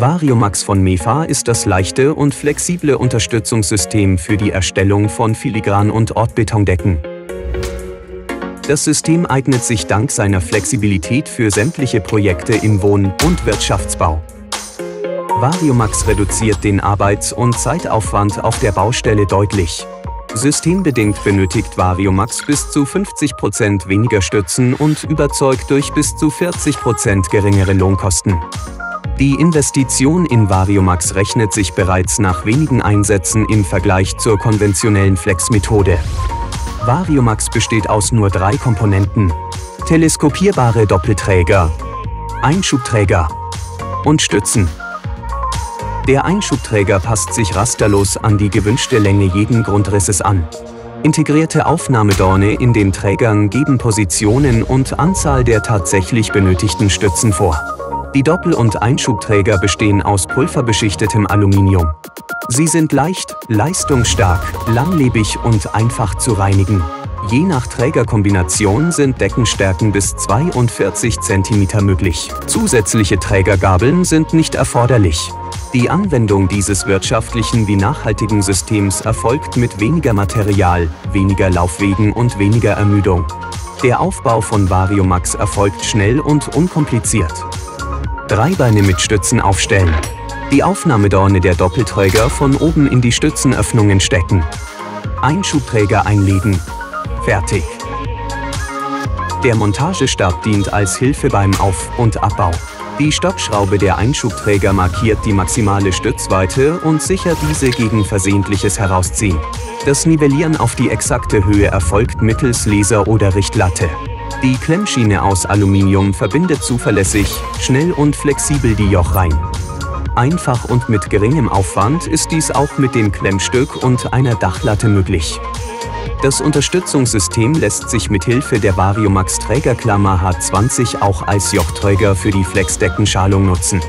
Variomax von MEFA ist das leichte und flexible Unterstützungssystem für die Erstellung von Filigran- und Ortbetondecken. Das System eignet sich dank seiner Flexibilität für sämtliche Projekte im Wohn- und Wirtschaftsbau. Variomax reduziert den Arbeits- und Zeitaufwand auf der Baustelle deutlich. Systembedingt benötigt Variomax bis zu 50% weniger Stützen und überzeugt durch bis zu 40% geringere Lohnkosten. Die Investition in Variomax rechnet sich bereits nach wenigen Einsätzen im Vergleich zur konventionellen Flex-Methode. Variomax besteht aus nur drei Komponenten. Teleskopierbare Doppelträger, Einschubträger und Stützen. Der Einschubträger passt sich rasterlos an die gewünschte Länge jeden Grundrisses an. Integrierte Aufnahmedorne in den Trägern geben Positionen und Anzahl der tatsächlich benötigten Stützen vor. Die Doppel- und Einschubträger bestehen aus pulverbeschichtetem Aluminium. Sie sind leicht, leistungsstark, langlebig und einfach zu reinigen. Je nach Trägerkombination sind Deckenstärken bis 42 cm möglich. Zusätzliche Trägergabeln sind nicht erforderlich. Die Anwendung dieses wirtschaftlichen wie nachhaltigen Systems erfolgt mit weniger Material, weniger Laufwegen und weniger Ermüdung. Der Aufbau von Variomax erfolgt schnell und unkompliziert. Drei Beine mit Stützen aufstellen. Die Aufnahmedorne der Doppelträger von oben in die Stützenöffnungen stecken. Einschubträger einlegen. Fertig. Der Montagestab dient als Hilfe beim Auf- und Abbau. Die Stoppschraube der Einschubträger markiert die maximale Stützweite und sichert diese gegen versehentliches Herausziehen. Das Nivellieren auf die exakte Höhe erfolgt mittels Laser oder Richtlatte. Die Klemmschiene aus Aluminium verbindet zuverlässig, schnell und flexibel die Jochreihen. Einfach und mit geringem Aufwand ist dies auch mit dem Klemmstück und einer Dachlatte möglich. Das Unterstützungssystem lässt sich mit Hilfe der Variomax Trägerklammer H20 auch als Jochträger für die Flexdeckenschalung nutzen.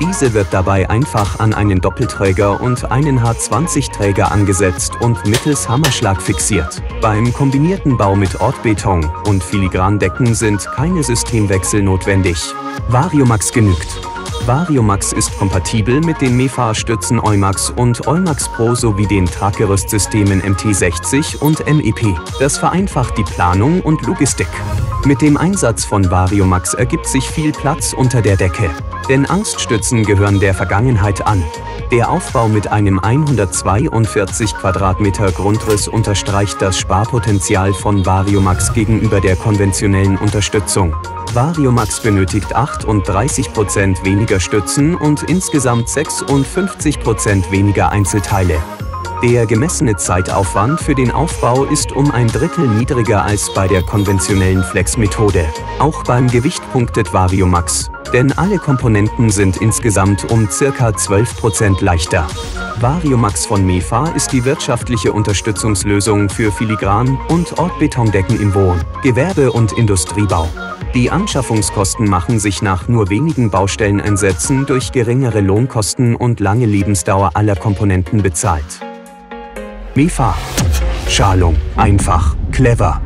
Diese wird dabei einfach an einen Doppelträger und einen H20-Träger angesetzt und mittels Hammerschlag fixiert. Beim kombinierten Bau mit Ortbeton und Filigrandecken sind keine Systemwechsel notwendig. Variomax genügt. Variomax ist kompatibel mit den MEFA-Stützen Eumax und Eumax Pro sowie den Traggerüstsystemen MT60 und MEP. Das vereinfacht die Planung und Logistik. Mit dem Einsatz von Variomax ergibt sich viel Platz unter der Decke. Denn Angststützen gehören der Vergangenheit an. Der Aufbau mit einem 142 Quadratmeter Grundriss unterstreicht das Sparpotenzial von Variomax gegenüber der konventionellen Unterstützung. Variomax benötigt 38% weniger Stützen und insgesamt 56% weniger Einzelteile. Der gemessene Zeitaufwand für den Aufbau ist um ein Drittel niedriger als bei der konventionellen Flex-Methode. Auch beim Gewicht punktet Variomax, denn alle Komponenten sind insgesamt um ca. 12% leichter. Variomax von MEFA ist die wirtschaftliche Unterstützungslösung für Filigran- und Ortbetondecken im Wohn-, Gewerbe- und Industriebau. Die Anschaffungskosten machen sich nach nur wenigen Baustelleneinsätzen durch geringere Lohnkosten und lange Lebensdauer aller Komponenten bezahlt. MEFA. Schalung. Einfach. Clever.